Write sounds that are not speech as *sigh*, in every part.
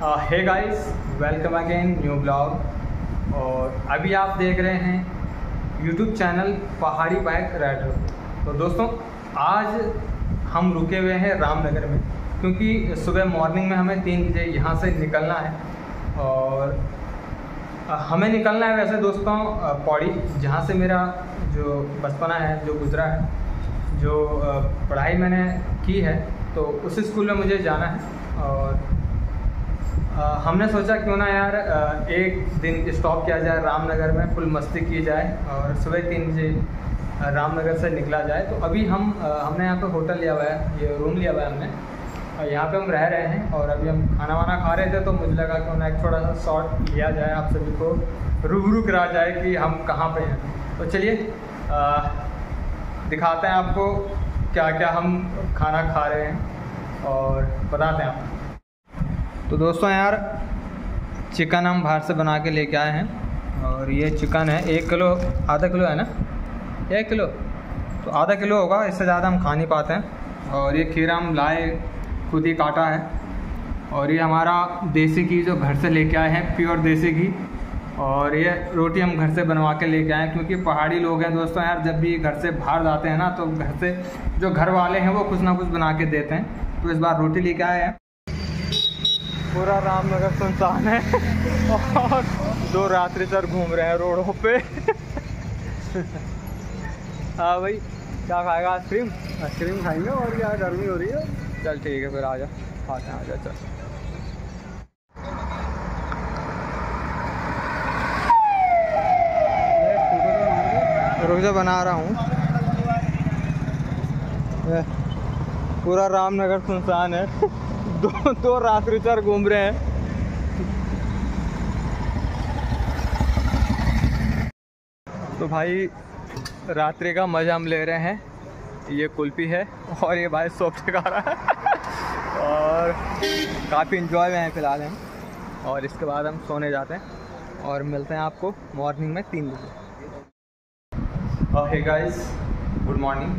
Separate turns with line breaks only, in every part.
Hey guys welcome again new blog और अभी आप देख रहे हैं YouTube channel Pahadi bike rider तो दोस्तों, आज हम रुके हुए हैं रामनगर में, क्योंकि सुबह मॉर्निंग में हमें तीन बजे यहाँ से निकलना है। और हमें निकलना है वैसे दोस्तों पौड़ी, जहाँ से मेरा जो बचपना है, जो गुजरा है, जो पढ़ाई मैंने की है तो उस स्कूल में मुझे जाना है। और हमने सोचा क्यों ना यार एक दिन स्टॉप किया जाए रामनगर में फुल मस्ती की जाए और सुबह तीन बजे रामनगर से निकला जाए। तो अभी हम हमने यहाँ पे होटल लिया हुआ है, ये रूम लिया हुआ है हमने। और यहाँ पे हम रह रहे हैं और अभी हम खाना वाना खा रहे थे तो मुझे लगा क्यों ना एक थोड़ा सा शॉर्ट लिया जाए, आप सभी को रूबरू करा जाए कि हम कहाँ पे हैं। तो चलिए दिखाते हैं आपको क्या क्या हम खाना खा रहे हैं और बताते हैं आपको। तो दोस्तों यार, चिकन हम बाहर से बना के लेके आए हैं। और ये चिकन है, एक किलो, आधा किलो है ना? एक किलो? तो आधा किलो होगा, इससे ज़्यादा हम खा नहीं पाते हैं। और ये खीरा हम लाए, खुद ही काटा है। और ये हमारा देसी घी जो घर से लेके आए हैं, प्योर देसी घी। और ये रोटी हम घर से बनवा के लेके आए क्योंकि पहाड़ी लोग हैं दोस्तों यार, जब भी घर से बाहर जाते हैं ना तो घर से जो घर वाले हैं, वो कुछ ना कुछ बना के देते हैं। तो इस बार रोटी लेके आए हैं। पूरा रामनगर सुनसान है। और दो रात्रि सर घूम रहे हैं रोडों पे। हाँ भाई क्या खाएगा आइसक्रीम?
आइसक्रीम खाएँगे और क्या गर्मी हो रही है।
चल ठीक है फिर आ जा। खाते हैं आ जा चल। रुक जा बना रहा हूँ। पूरा रामनगर सुनसान है। दो दो रात्रि सर घूम रहे हैं। तो भाई, रात्रि का मज़ा हम ले रहे हैं। ये कुल्फी है और ये भाई सोप चका रहा है। और काफ़ी इन्जॉय में हैं फ़िलहाल हम। और इसके बाद हम सोने जाते हैं और मिलते हैं आपको मॉर्निंग में तीन बजे। गाइस गुड मॉर्निंग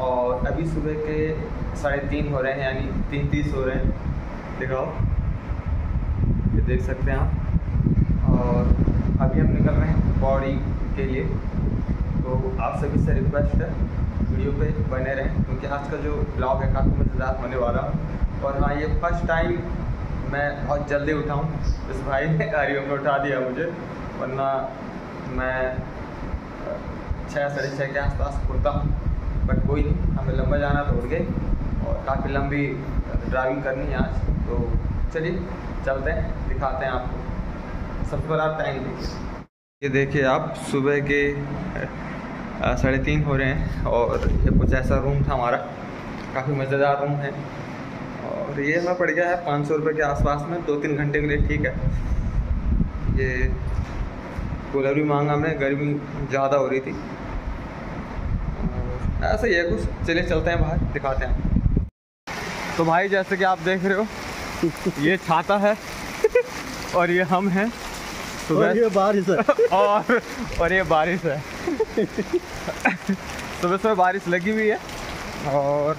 और अभी सुबह के साढ़े तीन हो रहे हैं, यानी तीन तीस हो रहे हैं। दिखाओ। ये देख सकते हैं आप। और अभी हम निकल रहे हैं पौड़ी के लिए। तो आप सभी से रिक्वेस्ट है, वीडियो पे बने रहें, क्योंकि आज का जो ब्लॉग है, काफ़ी मज़ेदार होने वाला और हाँ ये फ़र्स्ट टाइम मैं बहुत जल्दी उठाऊँ। इस भाई ने हरिओम में उठा दिया मुझे, वरना मैं छः साढ़े छः के आसपास उठता हूँ। बट कोई नहीं, हमें लंबा जाना तो उड़ गए और काफ़ी लंबी ड्राइविंग करनी है आज। तो चलिए, चलते हैं, दिखाते हैं आपको। सबसे बड़ा टाइम देखिए। ये देखिए आप, सुबह के साढ़े तीन हो रहे हैं और ये कुछ ऐसा रूम था हमारा। काफ़ी मज़ेदार रूम है। और ये हमें पड़ गया है पाँच सौ रुपये के आसपास में, दो तीन घंटे के लिए ठीक है। ये कूलर भी मांगा हमने, गर्मी ज़्यादा हो रही थी। ऐसा ही है कुछ चलिए चलते हैं बाहर दिखाते हैं। तो भाई जैसे कि आप देख रहे हो *laughs* ये छाता है *laughs* और ये हम हैं।
तो और ये बारिश है। *laughs*
और और ये बारिश है। सुबह सुबह बारिश लगी हुई है और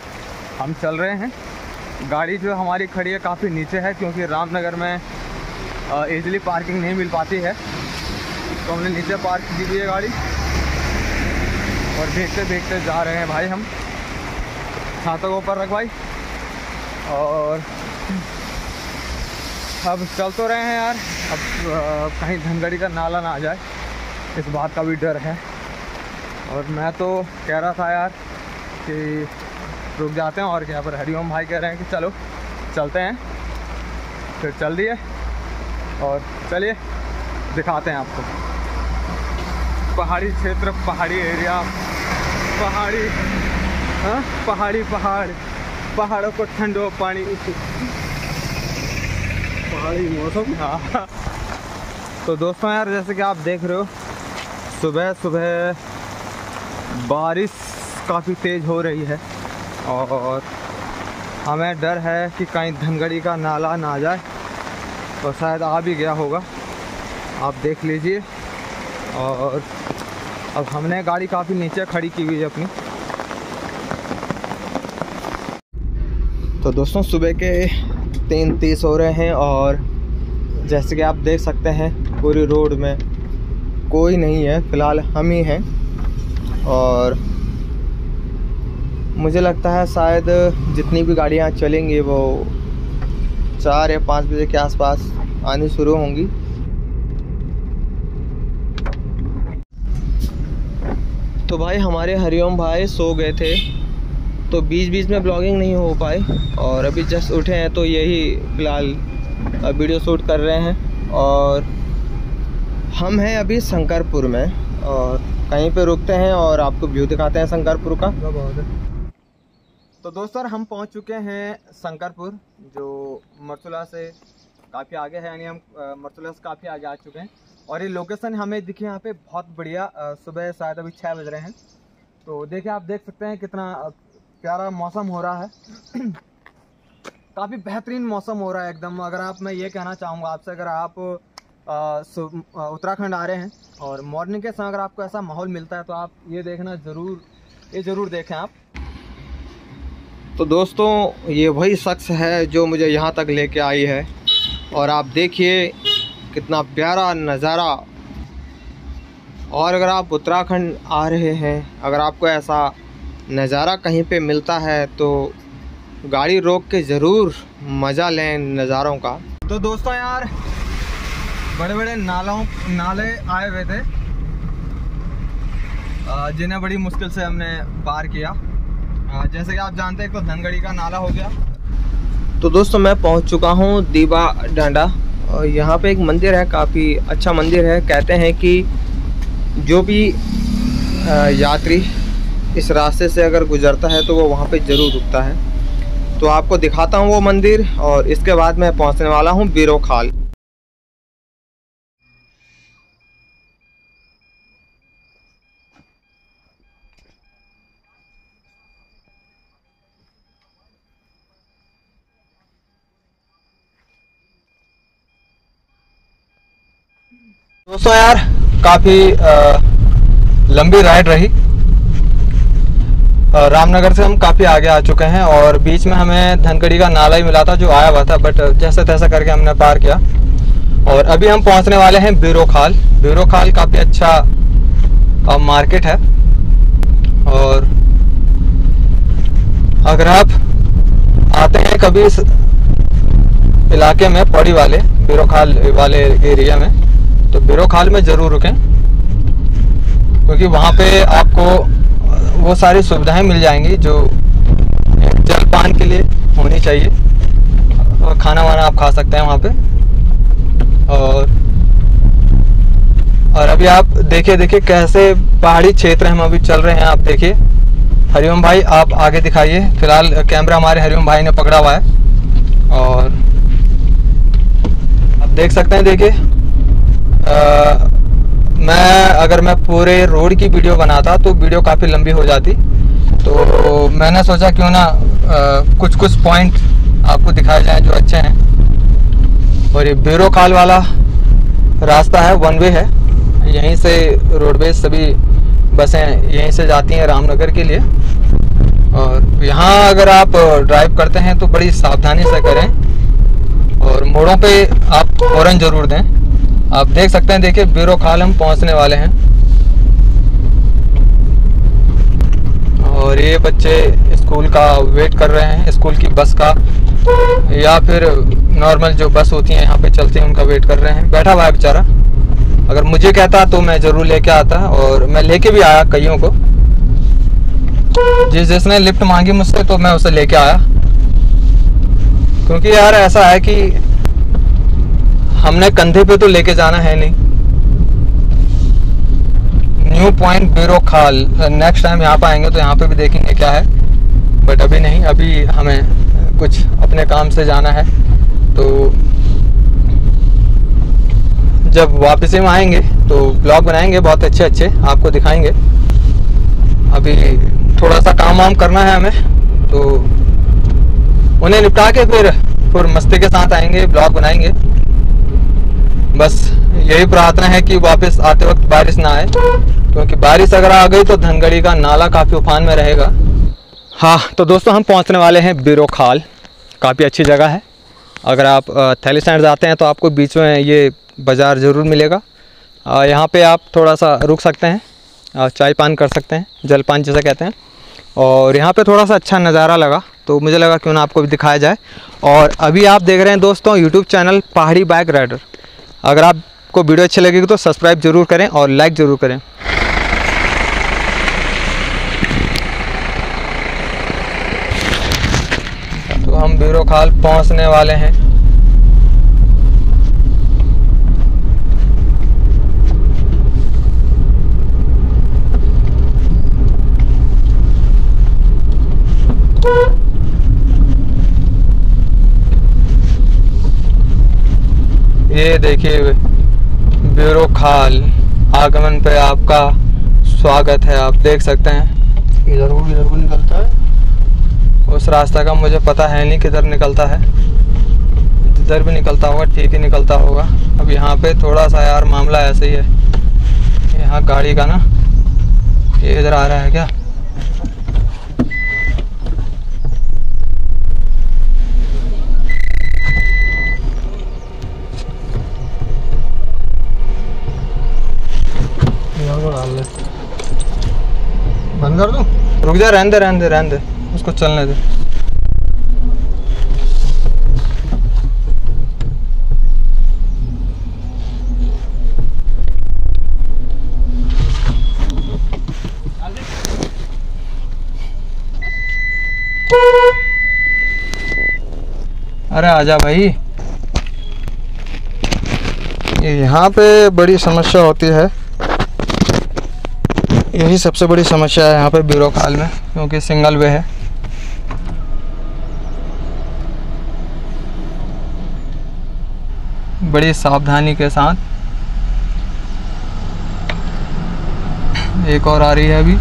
हम चल रहे हैं। गाड़ी जो हमारी खड़ी है काफ़ी नीचे है क्योंकि रामनगर में इजीली पार्किंग नहीं मिल पाती है। तो हमने नीचे पार्क की हुई है गाड़ी। और देखते देखते जा रहे हैं भाई हम। छाता को ऊपर रख भाई। और अब चल तो रहे हैं यार। अब कहीं धनगढ़ी का नाला ना आ जाए। इस बात का भी डर है। और मैं तो कह रहा था यार कि रुक जाते हैं और क्या पर हरिओम भाई कह रहे हैं कि चलो, चलते हैं। फिर चल दिए। और चलिए, दिखाते हैं आपको। पहाड़ी क्षेत्र पहाड़ी एरिया पहाड़ी हाँ? पहाड़ी पहाड़ पहाड़ों को ठंडो पानी।
पहाड़ी मौसम?
हाँ। तो दोस्तों यार जैसे कि आप देख रहे हो सुबह सुबह बारिश काफ़ी तेज़ हो रही है और हमें डर है कि कहीं धनगढ़ी का नाला ना जाए तो शायद आ भी गया होगा। आप देख लीजिए। और अब हमने गाड़ी काफ़ी नीचे खड़ी की हुई है अपनी। तो दोस्तों, सुबह के तीन तीस हो रहे हैं और जैसे कि आप देख सकते हैं, पूरी रोड में कोई नहीं है, फ़िलहाल हम ही हैं। और मुझे लगता है शायद जितनी भी गाड़ियाँ चलेंगी वो चार या पाँच बजे के आसपास आनी शुरू होंगी। तो भाई हमारे हरिओम भाई सो गए थे। तो बीच बीच में ब्लॉगिंग नहीं हो पाई और अभी जस्ट उठे हैं तो यही फ़िलहाल वीडियो शूट कर रहे हैं। और हम हैं अभी शंकरपुर में और कहीं पे रुकते हैं और आपको व्यू दिखाते हैं शंकरपुर का। तो दोस्तों हम पहुँच चुके हैं शंकरपुर जो मरसुला से काफ़ी आगे है यानी हम मरसुला से काफ़ी आगे आ चुके हैं। और ये लोकेशन हमें दिखे यहाँ पे बहुत बढ़िया सुबह शायद अभी छः बज रहे हैं। तो देखिए, आप देख सकते हैं कितना प्यारा मौसम हो रहा है। *clears throat* काफ़ी बेहतरीन मौसम हो रहा है एकदम। अगर आप, मैं ये कहना चाहूँगा आपसे, अगर आप उत्तराखंड आ रहे हैं और मॉर्निंग के समय अगर आपको ऐसा माहौल मिलता है तो आप ये देखना ज़रूर, ये ज़रूर देखें आप। तो दोस्तों, ये वही शख्स है जो मुझे यहाँ तक लेके आई है। और आप देखिए कितना प्यारा नज़ारा। और अगर आप उत्तराखंड आ रहे हैं, अगर आपको ऐसा नज़ारा कहीं पे मिलता है तो गाड़ी रोक के ज़रूर मज़ा लें नज़ारों का। तो दोस्तों यार बड़े बड़े नालों नाले आए हुए थे जिन्हें बड़ी मुश्किल से हमने पार किया। जैसे कि आप जानते हैं तो धनगढ़ी का नाला हो गया। तो दोस्तों मैं पहुँच चुका हूँ दीवा डांडा। और यहाँ पे एक मंदिर है, काफ़ी अच्छा मंदिर है। कहते हैं कि जो भी यात्री इस रास्ते से अगर गुज़रता है तो वो वहाँ पे ज़रूर रुकता है। तो आपको दिखाता हूँ वो मंदिर और इसके बाद मैं पहुँचने वाला हूँ बीरो खाल दोस्तों यार, काफ़ी लंबी राइड रही। रामनगर से हम काफ़ी आगे आ चुके हैं और बीच में हमें धनकड़ी का नाला ही मिला था जो आया हुआ था बट जैसे तैसा करके हमने पार किया। और अभी हम पहुँचने वाले हैं बीरो खाल बीरो खाल काफ़ी अच्छा मार्केट है। और अगर आप आते हैं कभी इस इलाके में, पौड़ी वाले बीरो खाल वाले एरिया में तो बीरो खाल में ज़रूर रुकें, क्योंकि वहाँ पे आपको वो सारी सुविधाएँ मिल जाएँगी जो जलपान के लिए होनी चाहिए। और खाना वाना आप खा सकते हैं वहाँ पे। और और अभी आप देखिए देखिए कैसे पहाड़ी क्षेत्र हम अभी चल रहे हैं, आप देखिए। हरिओम भाई, आप आगे दिखाइए। फ़िलहाल कैमरा हमारे हरिओम भाई ने पकड़ा हुआ है। और आप देख सकते हैं, देखिए। मैं अगर मैं पूरे रोड की वीडियो बनाता तो वीडियो काफ़ी लंबी हो जाती। तो मैंने सोचा क्यों ना आ, कुछ कुछ पॉइंट आपको दिखाए जाएँ जो अच्छे हैं। और ये बेरो खाल वाला रास्ता है वन वे है। यहीं से रोडवेज़ सभी बसें यहीं से जाती हैं रामनगर के लिए। और यहाँ अगर आप ड्राइव करते हैं तो बड़ी सावधानी से करें। और मोड़ों पे आप हॉर्न ज़रूर दें। आप देख सकते हैं, देखिए बीरो खाल हम पहुँचने वाले हैं। और ये बच्चे स्कूल का वेट कर रहे हैं, स्कूल की बस का, या फिर नॉर्मल जो बस होती है, यहाँ पे चलती हैं, उनका वेट कर रहे हैं। बैठा हुआ है बेचारा। अगर मुझे कहता तो मैं ज़रूर लेके आता, और मैं लेके भी आया कईयों को। जिस जिसने लिफ्ट मांगी मुझसे तो मैं उसे लेके आया। क्योंकि यार ऐसा है कि हमने कंधे पे तो लेके जाना है नहीं। न्यू पॉइंट बीरो खाल नेक्स्ट टाइम यहाँ पे आएँगे तो यहाँ पे भी देखेंगे क्या है। बट अभी नहीं, अभी हमें कुछ अपने काम से जाना है। तो जब वापस में आएँगे तो ब्लॉग बनाएँगे बहुत अच्छे अच्छे आपको दिखाएँगे। अभी थोड़ा सा काम वाम करना है हमें तो उन्हें निपटा के फिर फिर मस्ती के साथ आएँगे, ब्लॉग बनाएँगे। बस यही प्रार्थना है कि वापस आते वक्त बारिश ना आए, क्योंकि बारिश अगर आ गई तो धनगढ़ी का नाला काफ़ी उफान में रहेगा। हाँ तो दोस्तों हम पहुँचने वाले हैं बिरोखाल। काफ़ी अच्छी जगह है। अगर आप थैली स्टैंड जाते हैं तो आपको बीच में ये बाज़ार ज़रूर मिलेगा। यहाँ पे आप थोड़ा सा रुक सकते हैं चाय पान कर सकते हैं, जलपान जिसे कहते हैं। और यहाँ पे थोड़ा सा अच्छा नज़ारा लगा तो मुझे लगा क्यों ना आपको भी दिखाया जाए। और अभी आप देख रहे हैं दोस्तों YouTube channel Pahadi bike rider. अगर आपको वीडियो अच्छी लगेगी तो सब्सक्राइब ज़रूर करें और लाइक ज़रूर करें। तो हम बीरो खाल पहुँचने वाले हैं। ये देखिए ब्यूरो खाल आगमन पे आपका स्वागत है। आप देख सकते हैं।
इधर को इधर को निकलता है।
उस रास्ता का मुझे पता है नहीं किधर निकलता है। जिधर भी निकलता होगा ठीक ही निकलता होगा। अब यहाँ पे थोड़ा सा यार मामला ऐसे ही है। यहाँ गाड़ी का ना ये इधर आ रहा है क्या
इधर को डाल ले बंद कर दूँ?
रुक जा, रहने दे रहने दे रहने दे। उसको चलने दे। अरे आजा भाई।
यहाँ पे बड़ी समस्या होती है। यही सबसे बड़ी समस्या है यहाँ पे
खाल में क्योंकि सिंगल वे है। बड़ी सावधानी के साथ। एक और आ रही है अभी।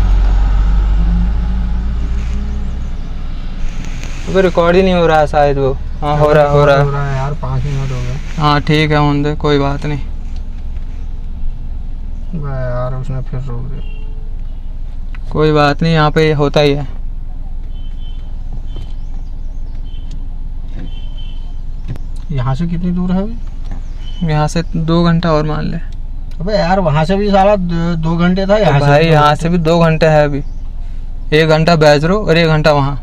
अभी रिकॉर्ड ही नहीं हो रहा है शायद वो। हाँ हो रहा है हो रहा है।
हो रहा है यार पाँच मिनट हो गए।
हाँ ठीक है होने कोई बात नहीं।
यार उसने फिर रोक दिया।
कोई बात नहीं यहाँ पे होता ही है।
यहाँ से कितनी दूर है अभी?
यहाँ से दो घंटा और मान ले।
अबे यार वहाँ से भी सारा दो घंटे था यहाँ
भाई यहाँ से भी दो घंटे है अभी। एक घंटा बैजरो और एक घंटा वहाँ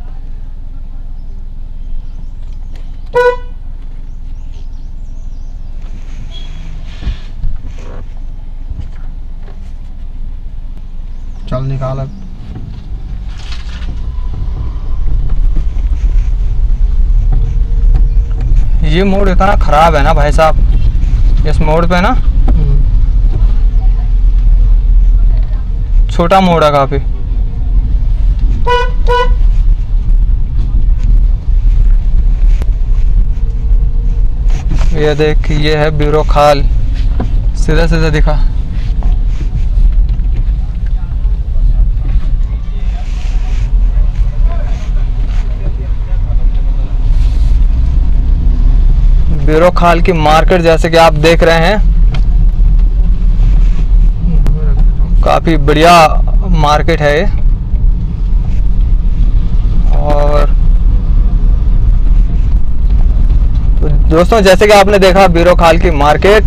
चल निकाल अब
ये मोड़ इतना खराब है ना भाई साहब। इस मोड़ पे ना छोटा मोड़ है काफ़ी। ये देख, ये है ब्यूरो खाल। सीधा सीधा दिखा। बीरो खाल की मार्केट जैसे कि आप देख रहे हैं। काफ़ी बढ़िया मार्केट है और तो दोस्तों, जैसे कि आपने देखा बीरो खाल की मार्केट,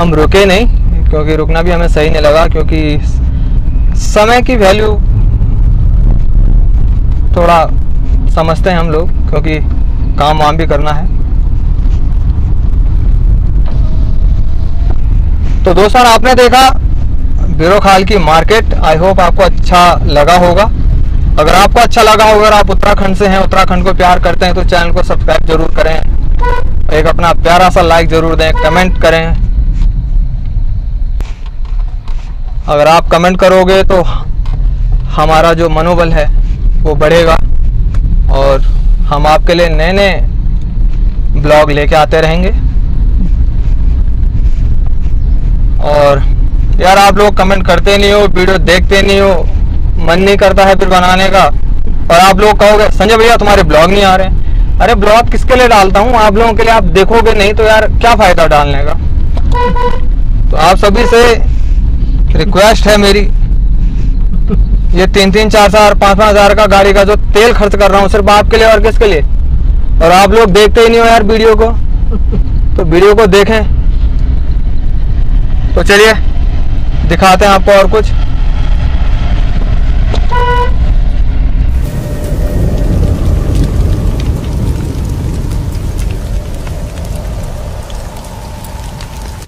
हम रुके नहीं, क्योंकि रुकना भी हमें सही नहीं लगा, क्योंकि समय की वैल्यू थोड़ा समझते हैं हम लोग, क्योंकि काम वाम भी करना है। तो दोस्तों, आपने देखा बीरो खाल की मार्केट। आई होप आपको अच्छा लगा होगा। अगर आपको अच्छा लगा होगा, अगर आप उत्तराखंड से हैं, उत्तराखंड को प्यार करते हैं तो चैनल को सब्सक्राइब ज़रूर करें। एक अपना प्यारा सा लाइक ज़रूर दें कमेंट करें। अगर आप कमेंट करोगे तो हमारा जो मनोबल है, वो बढ़ेगा। और हम आपके लिए नए नए ब्लॉग लेके आते रहेंगे। और यार आप लोग कमेंट करते नहीं हो वीडियो देखते नहीं हो, मन नहीं करता है फिर बनाने का। और आप लोग कहोगे, संजय भैया, तुम्हारे ब्लॉग नहीं आ रहे हैं। अरे ब्लॉग किसके लिए डालता हूँ? आप लोगों के लिए आप देखोगे नहीं तो यार क्या फ़ायदा डालने का? तो आप सभी से रिक्वेस्ट है मेरी। ये तीन तीन चार चार पाँच पाँच हज़ार का गाड़ी का जो तेल खर्च कर रहा हूँ, सिर्फ़ आपके लिए और किसके लिए? और आप लोग देखते ही नहीं हो यार वीडियो को। तो वीडियो को देखें। तो चलिए दिखाते हैं आपको और कुछ।